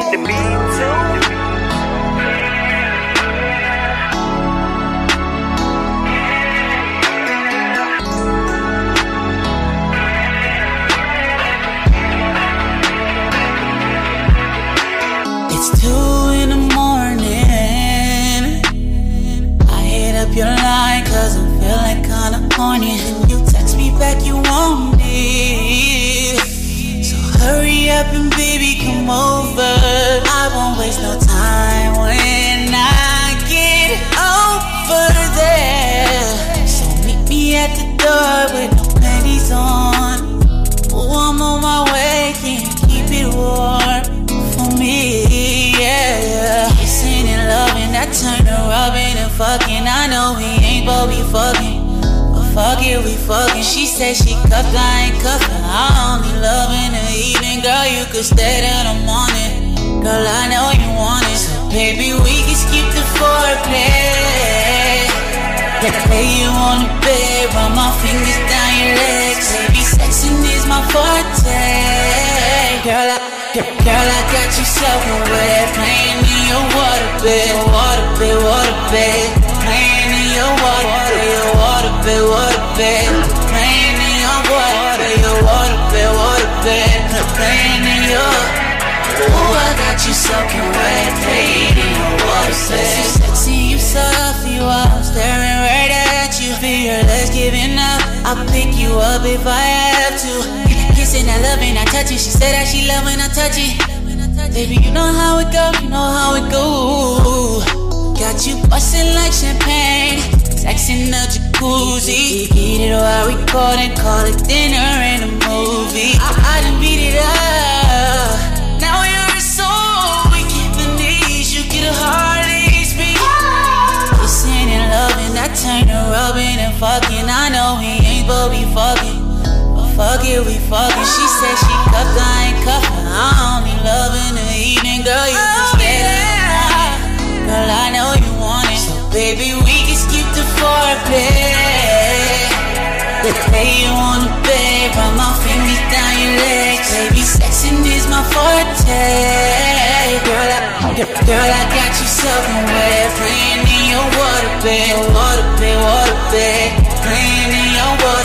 the beat too. It's two in the morning. I hit up your line cause I feel like kinda horny. And you text me back, you want it. So hurry up and baby, come over. Turn and fucking. I know we ain't, but we fucking. But fuck it, we fucking. She said she cuffed, I ain't cuffed. I only love in the evening, girl. You could stay till the morning. Girl, I know you want it. So baby, we can skip the foreplay. Lay you on the bed, run my fingers down your legs. Baby, sexing is my forte. Girl, I, girl, I got you soaking wet, playing in your waterbed, waterbed, waterbed, playing in your water, your waterbed, waterbed, playing in your water, your waterbed, waterbed, playing in your. Ooh, I got you soaking wet, playing in your waterbed. You sexy, you soft, you are staring right at you. Fearless, giving up. I'll pick you up if I have to. Kissing, I loving, I touching. She said that she love when I touch it. Baby, you know how it go, you know how it go. Got you busting like champagne, sex in the jacuzzi. Eat it while we call and call it dinner and a movie. I, I done beat it up. Now you're so weak in the knees, you get a heart beat. Kissing and loving, I turn to rubbing and fucking. I know we ain't, but we fucking. But fuck it, we fucking. She said she cuffed, I Lay you on the bed, run my fingers down your legs. Baby, sexing is my forte. Girl, I, girl, I got you soaking wet, playing in your waterbed, waterbed, waterbed, playing in your waterbed, your waterbed, waterbed.